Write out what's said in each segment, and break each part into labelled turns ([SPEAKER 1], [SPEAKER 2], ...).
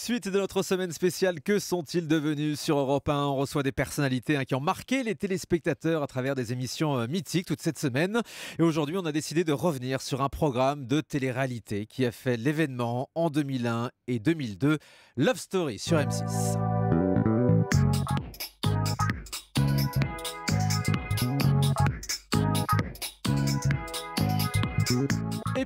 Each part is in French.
[SPEAKER 1] Suite de notre semaine spéciale, que sont-ils devenus sur Europe 1 On reçoit des personnalités hein, qui ont marqué les téléspectateurs à travers des émissions euh, mythiques toute cette semaine. Et aujourd'hui, on a décidé de revenir sur un programme de télé-réalité qui a fait l'événement en 2001 et 2002, Love Story sur M6.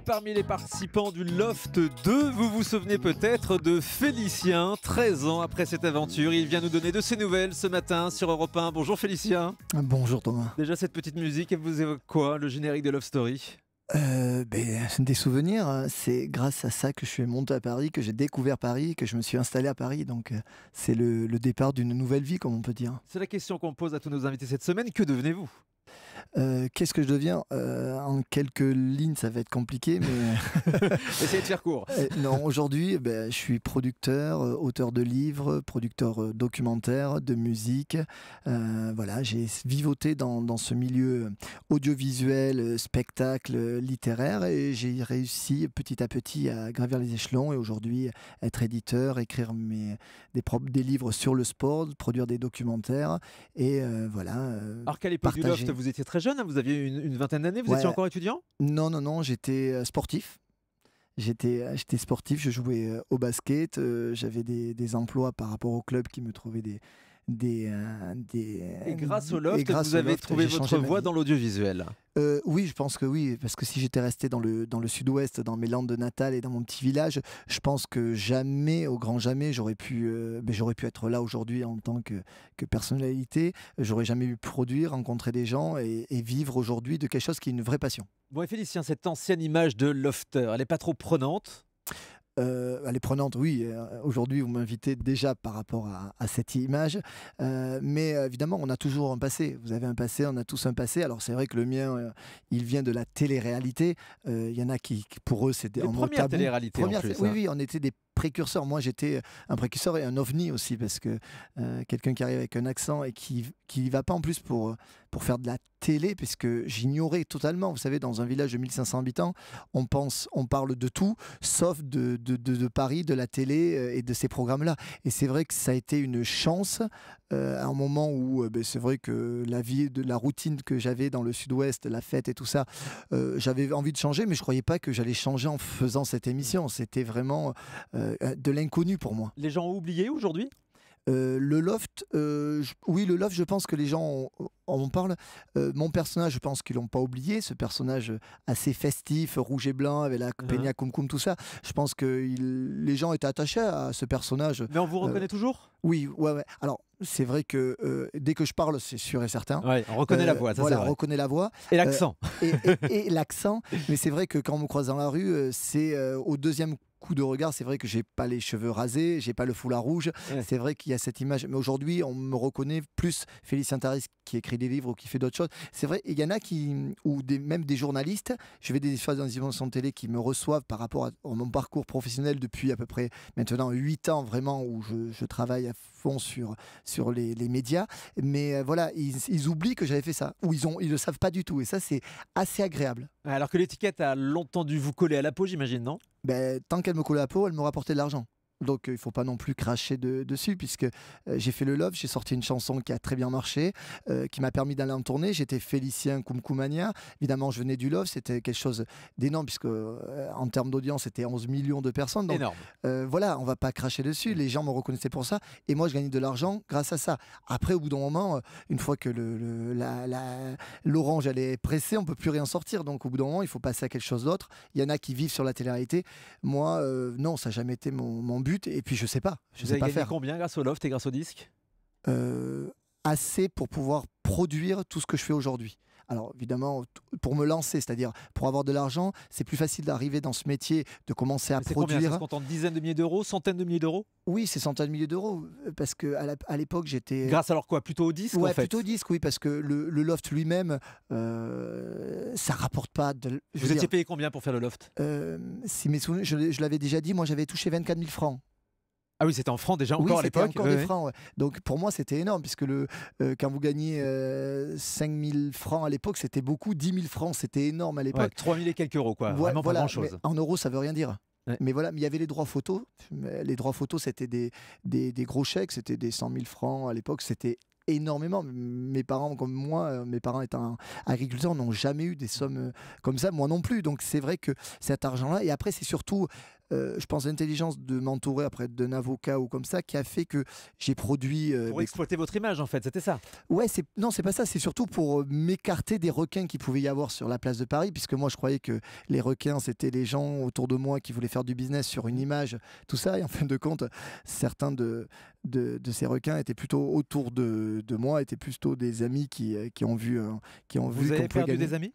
[SPEAKER 1] Parmi les participants du Loft 2, vous vous souvenez peut-être de Félicien, 13 ans après cette aventure. Il vient nous donner de ses nouvelles ce matin sur Europe 1. Bonjour Félicien.
[SPEAKER 2] Bonjour Thomas.
[SPEAKER 1] Déjà cette petite musique, elle vous évoque quoi, le générique de Love Story?
[SPEAKER 2] Euh, ben, des souvenirs, hein. c'est grâce à ça que je suis monté à Paris, que j'ai découvert Paris, que je me suis installé à Paris. Donc euh, c'est le, le départ d'une nouvelle vie, comme on peut dire.
[SPEAKER 1] C'est la question qu'on pose à tous nos invités cette semaine. Que devenez-vous?
[SPEAKER 2] Euh, qu'est-ce que je deviens? Euh, En quelques lignes, ça va être compliqué, mais.
[SPEAKER 1] Essayez de faire court.
[SPEAKER 2] Euh, non, aujourd'hui, ben, je suis producteur, auteur de livres, producteur documentaire, de musique. voilà, j'ai vivoté dans, dans, ce milieu audiovisuel, spectacle, littéraire, et j'ai réussi petit à petit à gravir les échelons et aujourd'hui être éditeur, écrire mes, des, des livres sur le sport, produire des documentaires, et voilà.
[SPEAKER 1] Alors qu'à l'époque du Loft, vous étiez très jeune, hein, vous aviez une, vingtaine d'années, vous étiez encore étudiant?
[SPEAKER 2] Non, non, non, j'étais euh, sportif. J'étais, euh, j'étais sportif, je jouais euh, au basket, j'avais des, des, emplois par rapport au club qui me trouvaient des, des,
[SPEAKER 1] euh, et grâce au loft, vous avez trouvé votre voie dans l'audiovisuel.
[SPEAKER 2] Euh, oui, je pense que oui, parce que si j'étais resté dans le, dans le sud-ouest, dans mes landes de Natal et dans mon petit village, je pense que jamais, au grand jamais, j'aurais pu, euh, ben, j'aurais pu être là aujourd'hui en tant que, que personnalité. J'aurais jamais pu produire, rencontrer des gens et, vivre aujourd'hui de quelque chose qui est une vraie passion.
[SPEAKER 1] Bon, et Félicien, cette ancienne image de lofter, elle n'est pas trop prenante?
[SPEAKER 2] Euh, elle est prenante, oui. Euh, aujourd'hui, vous m'invitez déjà par rapport à, cette image. Euh, mais évidemment, on a toujours un passé. Vous avez un passé, on a tous un passé. Alors, c'est vrai que le mien, il vient de la télé-réalité. Il y en a qui, pour eux, c'était
[SPEAKER 1] en première télé-réalité.
[SPEAKER 2] Oui,
[SPEAKER 1] hein.
[SPEAKER 2] oui, on était des précurseur. Moi, j'étais un précurseur et un ovni aussi, parce que euh, quelqu'un qui arrive avec un accent et qui qui va pas en plus pour pour faire de la télé, puisque j'ignorais totalement. Vous savez, dans un village de 1500 habitants, on pense, on parle de tout, sauf de, de, de, Paris, de la télé euh, et de ces programmes-là. Et c'est vrai que ça a été une chance euh, à un moment où ben, c'est vrai que la vie, de la routine que j'avais dans le Sud-Ouest, la fête et tout ça, j'avais envie de changer, mais je croyais pas que j'allais changer en faisant cette émission. C'était vraiment euh, de l'inconnu pour moi.
[SPEAKER 1] Les gens ont oublié aujourd'hui?
[SPEAKER 2] Euh, le loft, euh, oui, le loft, je pense que les gens en, parlent. mon personnage, je pense qu'ils l'ont pas oublié, ce personnage assez festif, rouge et blanc, avec la uh-huh. peña cum cum, tout ça. Je pense que les gens étaient attachés à ce personnage.
[SPEAKER 1] Mais on vous reconnaît toujours?
[SPEAKER 2] Oui, ouais, ouais. Alors, c'est vrai que dès que je parle, c'est sûr et certain.
[SPEAKER 1] on reconnaît la voix. Ça
[SPEAKER 2] voilà, on reconnaît la voix.
[SPEAKER 1] Et l'accent.
[SPEAKER 2] et, l'accent. Mais c'est vrai que quand on me croise dans la rue, c'est au deuxième coup de regard, c'est vrai que j'ai pas les cheveux rasés, j'ai pas le foulard rouge. C'est vrai qu'il y a cette image. Mais aujourd'hui, on me reconnaît plus Félicien Taris qui écrit des livres ou qui fait d'autres choses. C'est vrai, il y en a qui, ou des, même des journalistes, je vais des fois dans des émissions de télé qui me reçoivent par rapport à, mon parcours professionnel depuis à peu près maintenant 8 ans vraiment où je, travaille à fond sur, sur les, médias. Mais euh, voilà, ils, oublient que j'avais fait ça, ou ils ne ils le savent pas du tout. Et ça, c'est assez agréable.
[SPEAKER 1] Alors que l'étiquette a longtemps dû vous coller à la peau, j'imagine, non?
[SPEAKER 2] Ben, Tant qu'elle me collait à la peau, elle me rapportait de l'argent. Donc il ne faut pas non plus cracher dessus, puisque euh, j'ai fait le love, j'ai sorti une chanson qui a très bien marché, euh, qui m'a permis d'aller en tournée. J'étais Félicien Kumkumania. Évidemment, je venais du love, c'était quelque chose d'énorme, puisque euh, en termes d'audience, c'était 11 millions de personnes. Donc,
[SPEAKER 1] énorme.
[SPEAKER 2] voilà, on va pas cracher dessus. Les gens me reconnaissaient pour ça. Et moi, je gagnais de l'argent grâce à ça. Après, au bout d'un moment, une fois que l'orange le, elle est pressée, on peut plus rien sortir. Donc au bout d'un moment, il faut passer à quelque chose d'autre. Il y en a qui vivent sur la télé-réalité. Moi, non, ça n'a jamais été mon, mon but et puis je sais pas. Je
[SPEAKER 1] Vous
[SPEAKER 2] sais
[SPEAKER 1] avez
[SPEAKER 2] pas
[SPEAKER 1] gagné
[SPEAKER 2] faire.
[SPEAKER 1] combien grâce au loft et grâce au disque?
[SPEAKER 2] Euh, Assez pour pouvoir produire tout ce que je fais aujourd'hui. Alors évidemment, pour me lancer, c'est-à-dire pour avoir de l'argent, c'est plus facile d'arriver dans ce métier, de commencer à produire.
[SPEAKER 1] Combien, ça se compte en dizaines de milliers d'euros, centaines de milliers d'euros?
[SPEAKER 2] Oui, c'est centaines de milliers d'euros, parce que à l'époque j'étais.
[SPEAKER 1] Grâce alors quoi? Plutôt au disque
[SPEAKER 2] Ouais,
[SPEAKER 1] en fait?
[SPEAKER 2] plutôt au disque, oui, parce que le, loft lui-même, euh, ça rapporte pas. De,
[SPEAKER 1] Vous étiez payé combien pour faire le loft?
[SPEAKER 2] Euh, Si mes souvenirs, je, je l'avais déjà dit, moi j'avais touché 24 000 francs.
[SPEAKER 1] Ah oui, c'était en francs déjà encore à l'époque.
[SPEAKER 2] encore des francs. Donc pour moi, c'était énorme puisque le, euh, quand vous gagnez 5 euh, 5000 francs à l'époque, c'était beaucoup. 10 000 francs, c'était énorme à l'époque.
[SPEAKER 1] 3 000 et quelques euros, quoi. Vraiment pas grand-chose.
[SPEAKER 2] En euros, ça veut rien dire.
[SPEAKER 1] Ouais.
[SPEAKER 2] Mais voilà, mais il y avait les droits photos. Les droits photos, c'était des, des, des gros chèques, c'était des 100 000 francs à l'époque. C'était énormément. Mes parents, comme moi, euh, mes parents étant agriculteurs, n'ont jamais eu des sommes euh, comme ça, moi non plus. Donc c'est vrai que cet argent-là, et après c'est surtout, euh, je pense, l'intelligence de m'entourer après d'un avocat ou comme ça qui a fait que j'ai produit euh,
[SPEAKER 1] Pour
[SPEAKER 2] des
[SPEAKER 1] exploiter votre image, en fait, c'était ça.
[SPEAKER 2] Ouais, c'est non, c'est pas ça. C'est surtout pour euh, m'écarter des requins qui pouvait y avoir sur la place de Paris, puisque moi je croyais que les requins c'était les gens autour de moi qui voulaient faire du business sur une image, tout ça. Et en fin de compte, certains de de, de ces requins étaient plutôt autour de, de moi, étaient plutôt des amis qui, qui ont vu qui ont vu
[SPEAKER 1] Vous
[SPEAKER 2] qu'on
[SPEAKER 1] avez perdu
[SPEAKER 2] gagner.
[SPEAKER 1] des amis?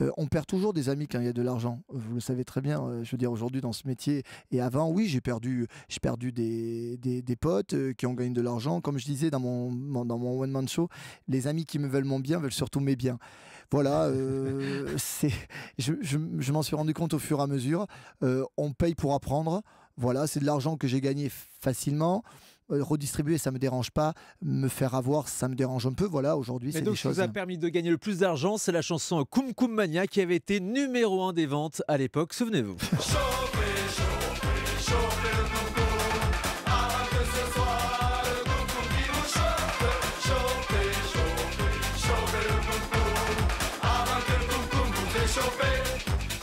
[SPEAKER 2] Euh, on perd toujours des amis quand il y a de l'argent. Vous le savez très bien. euh, je veux dire, aujourd'hui, dans ce métier. Et avant, oui, j'ai perdu, j'ai perdu des, des, des potes euh, qui ont gagné de l'argent. Comme je disais dans mon, mon- dans mon one-man show, les amis qui me veulent mon bien veulent surtout mes biens. Voilà, c'est, je, je- je m'en suis rendu compte au fur et à mesure. On paye pour apprendre. Voilà, c'est de l'argent que j'ai gagné facilement. Euh, redistribuer, ça me dérange pas. Me faire avoir, ça me dérange un peu. Voilà, aujourd'hui,
[SPEAKER 1] Mais
[SPEAKER 2] c'est
[SPEAKER 1] donc,
[SPEAKER 2] des
[SPEAKER 1] ce qui vous
[SPEAKER 2] choses.
[SPEAKER 1] a permis de gagner le plus d'argent, c'est la chanson Kum Kum Mania qui avait été numéro un des ventes à l'époque, souvenez-vous.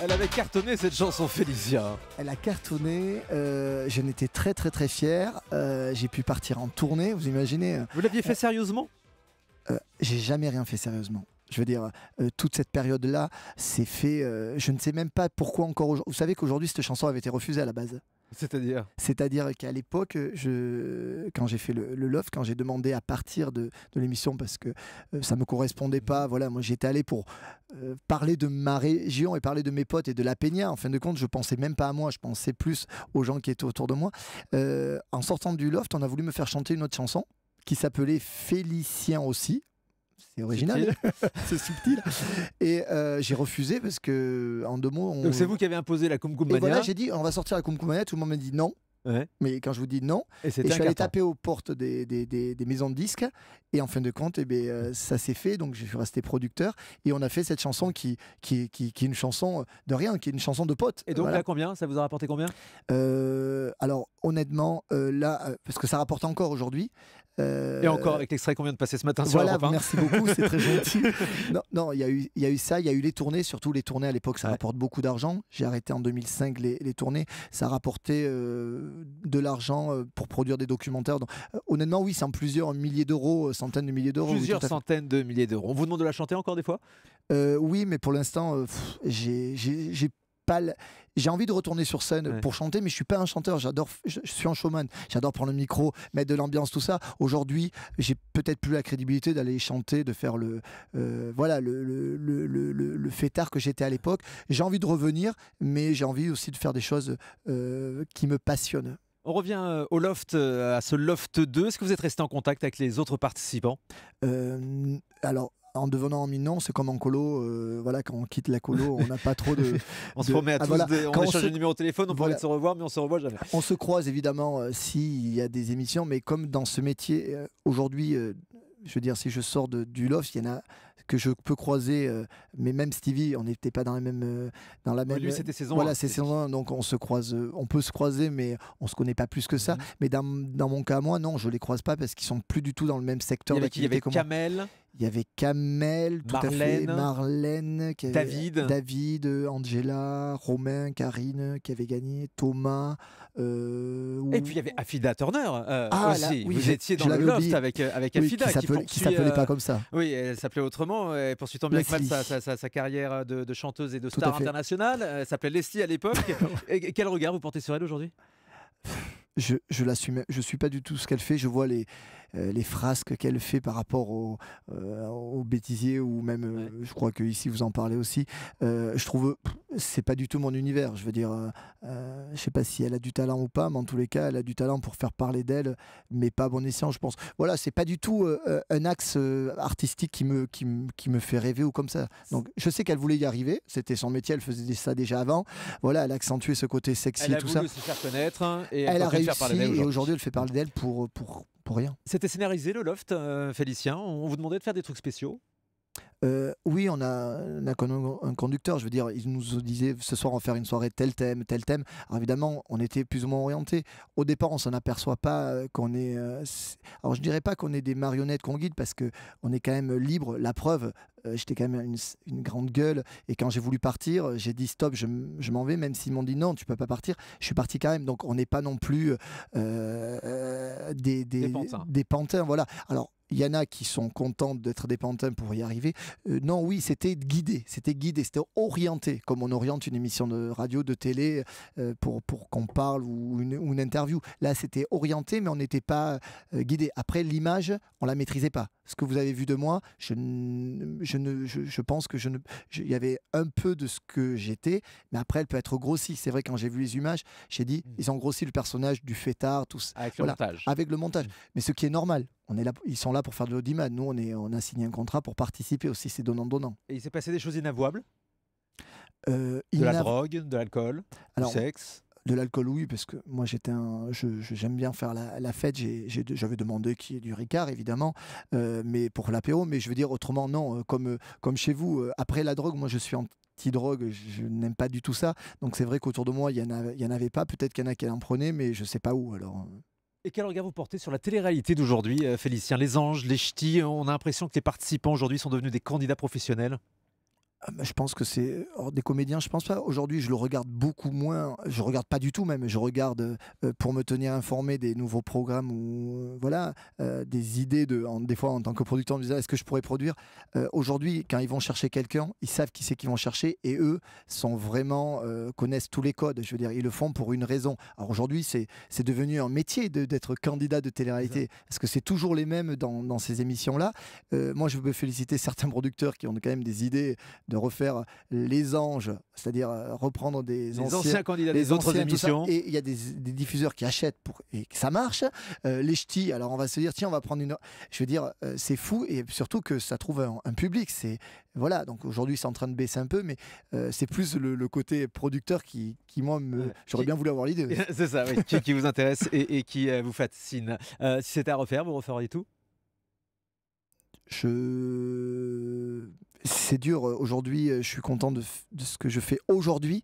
[SPEAKER 1] Elle avait cartonné cette chanson, Félicia.
[SPEAKER 2] Elle a cartonné. euh, J'en étais très très très fier. Euh, j'ai pu partir en tournée. Vous imaginez
[SPEAKER 1] Vous l'aviez fait sérieusement?
[SPEAKER 2] Euh, J'ai jamais rien fait sérieusement. Je veux dire, euh, toute cette période-là, c'est fait. euh, je ne sais même pas pourquoi encore. aujourd'hui- Vous savez qu'aujourd'hui, cette chanson avait été refusée à la base.
[SPEAKER 1] C'est-à-dire
[SPEAKER 2] C'est-à-dire qu'à l'époque, je, quand j'ai fait le, le Loft, quand j'ai demandé à partir de, de l'émission parce que euh, ça me correspondait pas, voilà, moi j'étais allé pour euh, parler de ma région et parler de mes potes et de la Peña. En fin de compte, je pensais même pas à moi, je pensais plus aux gens qui étaient autour de moi. Euh, en sortant du Loft, on a voulu me faire chanter une autre chanson qui s'appelait Félicien aussi. C'est original, c'est subtil. Et euh, j'ai refusé parce que, en deux mots, on...
[SPEAKER 1] Donc c'est vous qui avez imposé la Kum Kum
[SPEAKER 2] Et
[SPEAKER 1] Mania
[SPEAKER 2] voilà, j'ai dit, on va sortir la Kumkumania. Tout le monde m'a dit non.
[SPEAKER 1] Ouais.
[SPEAKER 2] Mais quand je vous dis non,
[SPEAKER 1] et
[SPEAKER 2] je suis allé
[SPEAKER 1] carton.
[SPEAKER 2] taper aux portes des, des- des- des maisons de disques. Et en fin de compte, eh bien, euh, ça s'est fait. Donc, je suis resté producteur. Et on a fait cette chanson qui, qui, qui, qui est une chanson de rien, qui est une chanson de potes.
[SPEAKER 1] Et donc
[SPEAKER 2] Voilà.
[SPEAKER 1] là, combien? Ça vous a rapporté combien?
[SPEAKER 2] Euh, alors, honnêtement, euh, là, parce que ça rapporte encore aujourd'hui. Euh,
[SPEAKER 1] Et encore avec l'extrait qu'on vient de passer ce matin sur
[SPEAKER 2] voilà,
[SPEAKER 1] Europe 1.
[SPEAKER 2] merci beaucoup, c'est très gentil. Non, non, il y, a eu- il y a eu ça, il y a eu les tournées, surtout les tournées à l'époque, ça
[SPEAKER 1] Ouais.
[SPEAKER 2] rapporte beaucoup d'argent. J'ai arrêté en 2005 les, les tournées, ça rapportait euh, de l'argent euh, pour produire des documentaires. Donc, euh, honnêtement, oui, c'est en plusieurs milliers d'euros, centaines de milliers d'euros.
[SPEAKER 1] Plusieurs centaines de milliers d'euros. On vous demande de la chanter encore des fois?
[SPEAKER 2] Oui, mais pour l'instant, j'ai pas. J'ai envie de retourner sur scène
[SPEAKER 1] Ouais.
[SPEAKER 2] pour chanter, mais je suis pas un chanteur. J'adore, je, je suis un showman. J'adore prendre le micro, mettre de l'ambiance, tout ça. Aujourd'hui, j'ai peut-être plus la crédibilité d'aller chanter, de faire le, euh, voilà, le, le, le, le- fêtard que j'étais à l'époque. J'ai envie de revenir, mais j'ai envie aussi de faire des choses euh, qui me passionnent.
[SPEAKER 1] On revient euh, au loft, euh, à ce loft 2. Est-ce que vous êtes resté en contact avec les autres participants?
[SPEAKER 2] Euh, alors. En devenant ami, non, c'est comme en colo. euh, voilà, quand on quitte la colo, on n'a pas trop de.
[SPEAKER 1] On se promet à
[SPEAKER 2] Ah,
[SPEAKER 1] tous,
[SPEAKER 2] voilà.
[SPEAKER 1] des- on
[SPEAKER 2] Quand on
[SPEAKER 1] échange
[SPEAKER 2] se-
[SPEAKER 1] le numéro de téléphone, on
[SPEAKER 2] Voilà.
[SPEAKER 1] pourrait se revoir, mais on se revoit jamais.
[SPEAKER 2] On se croise évidemment euh, s'il y a des émissions, mais comme dans ce métier, euh, aujourd'hui, euh, je veux dire, si je sors de, du loft, il y en a que je peux croiser, euh, mais même Stevie, on n'était pas dans la même. euh, dans la même
[SPEAKER 1] Lui, c'était saison
[SPEAKER 2] voilà, c'est saison un, donc on se croise, euh, on peut se croiser, mais on se connaît pas plus que ça.
[SPEAKER 1] Mhm.
[SPEAKER 2] Mais dans, dans mon cas, moi, non, je les croise pas parce qu'ils sont plus du tout dans le même secteur
[SPEAKER 1] Il y avait. Kamel,
[SPEAKER 2] Il y avait Kamel, tout à fait,
[SPEAKER 1] Marlène,
[SPEAKER 2] Marlène, qui avait-
[SPEAKER 1] David.
[SPEAKER 2] David, euh, Angela, Romain, Karine, qui avait gagné, Thomas. euh,
[SPEAKER 1] et puis il y avait Afida Turner euh,
[SPEAKER 2] Ah,
[SPEAKER 1] aussi.
[SPEAKER 2] là, oui,
[SPEAKER 1] vous étiez dans le loft
[SPEAKER 2] oublié.
[SPEAKER 1] avec, euh, avec
[SPEAKER 2] oui,
[SPEAKER 1] Afida
[SPEAKER 2] qui s'appelait- pas comme ça.
[SPEAKER 1] Oui, elle s'appelait autrement, elle poursuit tant bien que mal sa, sa- sa- sa carrière de, de chanteuse et de star internationale. Elle s'appelait Leslie à l'époque. et quel regard vous portez sur elle aujourd'hui?
[SPEAKER 2] Je, je l'assume, je suis pas du tout ce qu'elle fait. Je vois les, euh, les frasques qu'elle fait par rapport au, euh, au bêtisier ou même, euh,
[SPEAKER 1] Ouais.
[SPEAKER 2] je crois que ici vous en parlez aussi. Euh, je trouve, c'est pas du tout mon univers. Je veux dire, je sais pas si elle a du talent ou pas, mais en tous les cas, elle a du talent pour faire parler d'elle, mais pas à bon escient, je pense. Voilà, c'est pas du tout un axe artistique qui me, qui, qui me fait rêver ou comme ça. Donc, je sais qu'elle voulait y arriver. C'était son métier, elle faisait ça déjà avant. Voilà, elle a accentué ce côté sexy
[SPEAKER 1] Elle a
[SPEAKER 2] tout
[SPEAKER 1] voulu
[SPEAKER 2] ça.
[SPEAKER 1] se faire connaître hein, et elle,
[SPEAKER 2] Elle a réussi
[SPEAKER 1] faire parler d'elle
[SPEAKER 2] et
[SPEAKER 1] aujourd'hui.
[SPEAKER 2] aujourd'hui elle fait parler d'elle pour, pour, pour rien.
[SPEAKER 1] C'était scénarisé le loft, euh, Félicien. On vous demandait de faire des trucs spéciaux.
[SPEAKER 2] Euh, oui, on a, on a con- un conducteur. Je veux dire, il nous disait ce soir on va faire une soirée tel thème, tel thème. Alors évidemment, on était plus ou moins orienté. Au départ, on s'en aperçoit pas euh, qu'on est. euh, alors je dirais pas qu'on est des marionnettes qu'on guide parce que on est quand même libre. La preuve, euh, j'étais quand même une, une grande gueule et quand j'ai voulu partir, j'ai dit stop, je, m'en vais. Même s'ils m'ont dit non, tu peux pas partir, je suis parti quand même. Donc on n'est pas non plus euh, euh, des, des,
[SPEAKER 1] Des pantins.
[SPEAKER 2] des pantins, Voilà. Alors il y en a qui sont contents d'être des pantins pour y arriver. Euh, non, oui, c'était guidé, c'était guidé, c'était orienté, comme on oriente une émission de radio, de télé, euh, pour, pour qu'on parle ou une, ou une interview. Là, c'était orienté, mais on n'était pas euh, guidé. Après, l'image, on la maîtrisait pas. Ce que vous avez vu de moi, je, je, ne, je, je pense que je ne, il y avait un peu de ce que j'étais, mais après, elle peut être grossie. C'est vrai, quand j'ai vu les images, j'ai dit,
[SPEAKER 1] Mm.
[SPEAKER 2] ils ont grossi le personnage du fêtard, tout ça
[SPEAKER 1] Avec le montage.
[SPEAKER 2] avec le montage.
[SPEAKER 1] Mm.
[SPEAKER 2] Mais ce qui est normal, on est là, ils sont là pour faire de l'audimat. Nous, on, est, on a signé un contrat pour participer aussi, c'est donnant-donnant.
[SPEAKER 1] Et il s'est passé des choses inavouables?
[SPEAKER 2] Euh,
[SPEAKER 1] De la drogue, de l'alcool, du sexe?
[SPEAKER 2] De l'alcool, oui, parce que moi, j'étais un, j'aime bien faire la, fête. J'avais demandé qu'il y du Ricard, évidemment, euh, mais pour l'apéro. Mais je veux dire, autrement, non, euh, comme, euh, comme chez vous, après la drogue, moi, je suis anti-drogue, je n'aime pas du tout ça. Donc, c'est vrai qu'autour de moi, il n'y en, en avait pas. Peut-être qu'il y en a qui en prenaient, mais je sais pas où. Alors.
[SPEAKER 1] Et quel regard vous portez sur la télé-réalité d'aujourd'hui, Félicien? Les anges, les ch'tis, on a l'impression que les participants aujourd'hui sont devenus des candidats professionnels?
[SPEAKER 2] Ah, Je pense que c'est or, des comédiens. Je pense pas. Aujourd'hui, je le regarde beaucoup moins. Je regarde pas du tout même. Je regarde euh, pour me tenir informé des nouveaux programmes ou euh, voilà euh, des idées de. en- des fois, en tant que producteur, on me disait est-ce que je pourrais produire? Aujourd'hui, quand ils vont chercher quelqu'un, ils savent qui c'est qu'ils vont chercher et eux sont vraiment connaissent tous les codes. Je veux dire, ils le font pour une raison. Alors aujourd'hui, c'est c'est devenu un métier de- d'être candidat de télé-réalité parce que c'est toujours les mêmes dans, dans ces émissions-là. Euh, moi, je veux féliciter certains producteurs qui ont quand même des idées de refaire les anges, c'est-à-dire euh, reprendre des
[SPEAKER 1] Les
[SPEAKER 2] anciens.
[SPEAKER 1] anciens candidats
[SPEAKER 2] les
[SPEAKER 1] des autres
[SPEAKER 2] anciens,
[SPEAKER 1] émissions.
[SPEAKER 2] Et il y a des, des diffuseurs qui achètent pour, et que ça marche. Euh, les ch'tis, alors on va se dire, tiens, on va prendre une. Je veux dire, euh, c'est fou et surtout que ça trouve un, un public. C'est voilà. Donc aujourd'hui, c'est en train de baisser un peu, mais euh, c'est plus le, le côté producteur qui, qui moi, me, j'aurais bien voulu avoir l'idée.
[SPEAKER 1] C'est ça, oui, qui, qui vous intéresse et, et qui vous fascine. Si c'était à refaire, vous referiez tout?
[SPEAKER 2] Je... C'est dur. euh, Aujourd'hui, euh, je suis content de, ce que je fais aujourd'hui.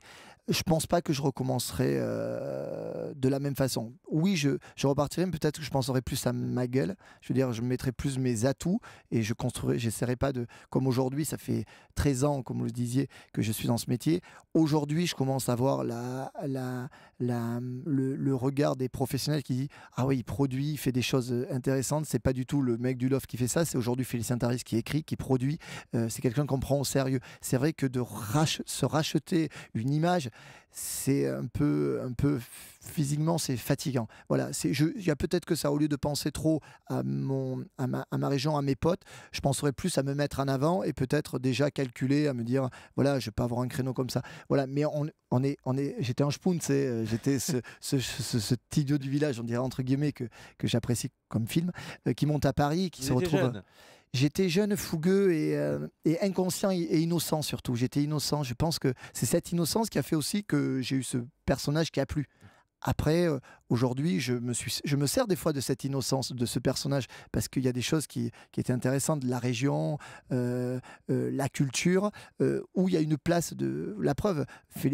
[SPEAKER 2] Je pense pas que je recommencerai euh, de la même façon. Oui, je, je repartirai, mais peut-être que je penserai plus à ma gueule. Je veux dire, je mettrai plus mes atouts et je construirai. J'essaierai pas de. Comme aujourd'hui, ça fait 13 ans, comme vous le disiez, que je suis dans ce métier. Aujourd'hui, je commence à voir la, la, la, le, regard des professionnels qui dit Ah oui, il produit, il fait des choses intéressantes. C'est pas du tout le mec du loft qui fait ça. C'est aujourd'hui Félicien Taris qui écrit, qui produit. Euh, c'est quelqu'un qu'on prend au sérieux. C'est vrai que de se racheter une image, c'est un peu, un peu physiquement, c'est fatigant. Voilà, il y a peut-être que ça, au lieu de penser trop à, mon, à, ma, à ma région, à mes potes, je penserais plus à me mettre en avant et peut-être déjà calculer, à me dire, voilà, je vais pas avoir un créneau comme ça. Voilà, mais on, on est, on est, j'étais un spoon, euh, j'étais ce, ce, ce, ce petit idiot du village, on dirait entre guillemets, que, que j'apprécie comme film, euh, qui monte à Paris, qui
[SPEAKER 1] Vous
[SPEAKER 2] se retrouve.
[SPEAKER 1] jeune.
[SPEAKER 2] J'étais jeune, fougueux et, euh, inconscient et innocent surtout. J'étais innocent. Je pense que c'est cette innocence qui a fait aussi que j'ai eu ce personnage qui a plu. Après, euh, aujourd'hui, je me, suis, je me sers des fois de cette innocence, de ce personnage, parce qu'il y a des choses qui, qui étaient intéressantes, la région, euh, euh, la culture, où il y a une place de... La preuve,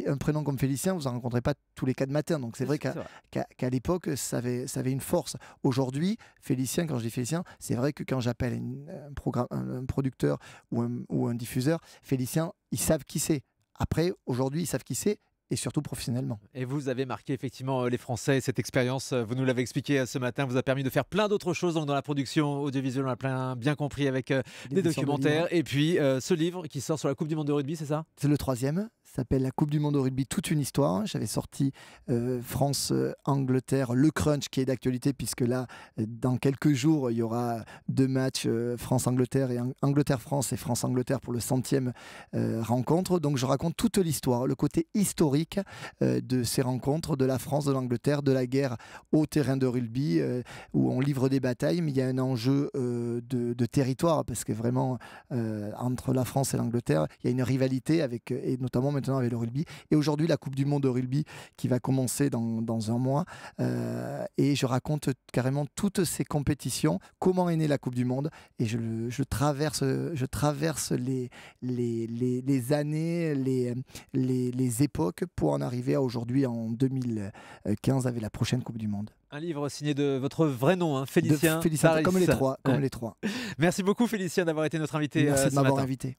[SPEAKER 2] un prénom comme Félicien, vous n'en rencontrez pas tous les quatre matins. Donc c'est vrai qu'à l'époque, ça avait, ça avait une force. Aujourd'hui, Félicien, quand je dis Félicien, c'est vrai que quand j'appelle un, programme, un, un producteur ou un, ou un diffuseur, Félicien, ils savent qui c'est. Après, aujourd'hui, ils savent qui c'est et surtout professionnellement.
[SPEAKER 1] Et vous avez marqué effectivement euh, les Français. et Cette expérience, euh, vous nous l'avez expliqué euh, ce matin, vous a permis de faire plein d'autres choses donc dans la production audiovisuelle. On a plein, bien compris avec des documentaires. Et puis euh, ce livre qui sort sur la Coupe du Monde de rugby, c'est ça?
[SPEAKER 2] C'est le troisième, s'appelle La Coupe du Monde au rugby, toute une histoire. J'avais sorti euh, France-Angleterre, le crunch qui est d'actualité, puisque là, dans quelques jours, il y aura deux matchs, euh, France-Angleterre et Ang- Angleterre-France et France-Angleterre pour le centième euh, rencontre. Donc je raconte toute l'histoire, le côté historique de ces rencontres, de la France, de l'Angleterre, de la guerre au terrain de rugby, où on livre des batailles, mais il y a un enjeu de, de territoire, parce que vraiment, entre la France et l'Angleterre, il y a une rivalité avec, et notamment maintenant avec le rugby. Et aujourd'hui, la Coupe du Monde de rugby qui va commencer dans, dans un mois. Euh, et je raconte carrément toutes ces compétitions, comment est née la Coupe du Monde. Et je, je traverse, je traverse les, les, les, les années, les, les, les époques pour en arriver à aujourd'hui en 2015 avec la prochaine Coupe du Monde.
[SPEAKER 1] Un livre signé de votre vrai nom, hein, Félicien.
[SPEAKER 2] Félicien comme les trois. Comme les trois.
[SPEAKER 1] Merci beaucoup Félicien d'avoir été notre invité.
[SPEAKER 2] Merci
[SPEAKER 1] euh,
[SPEAKER 2] de m'avoir invité.